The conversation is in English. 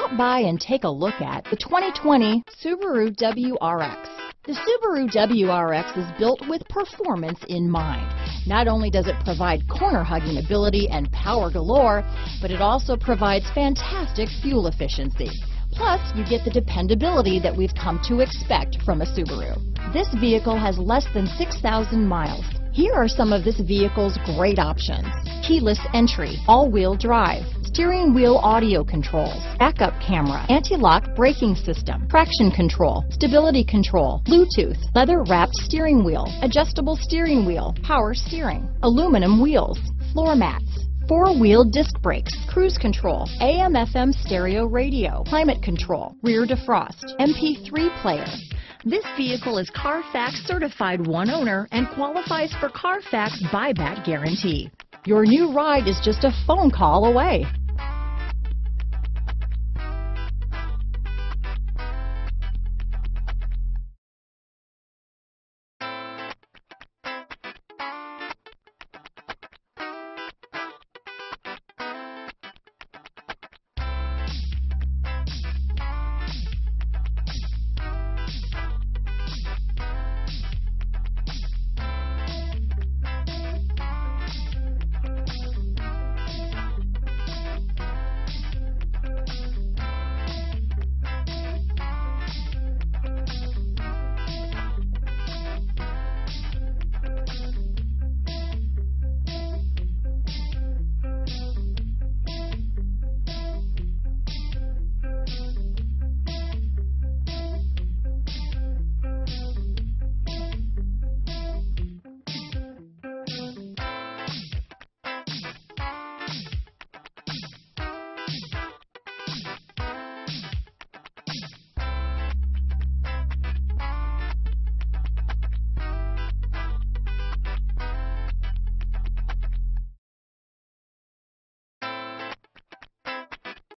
Stop by and take a look at the 2020 Subaru WRX. The Subaru WRX is built with performance in mind. Not only does it provide corner-hugging ability and power galore, but it also provides fantastic fuel efficiency. Plus, you get the dependability that we've come to expect from a Subaru. This vehicle has less than 6,000 miles. Here are some of this vehicle's great options. Keyless entry, all-wheel drive, steering wheel audio controls, backup camera, anti-lock braking system, traction control, stability control, Bluetooth, leather wrapped steering wheel, adjustable steering wheel, power steering, aluminum wheels, floor mats, four-wheel disc brakes, cruise control, AM FM stereo radio, climate control, rear defrost, MP3 player. This vehicle is Carfax certified one owner and qualifies for Carfax buyback guarantee. Your new ride is just a phone call away.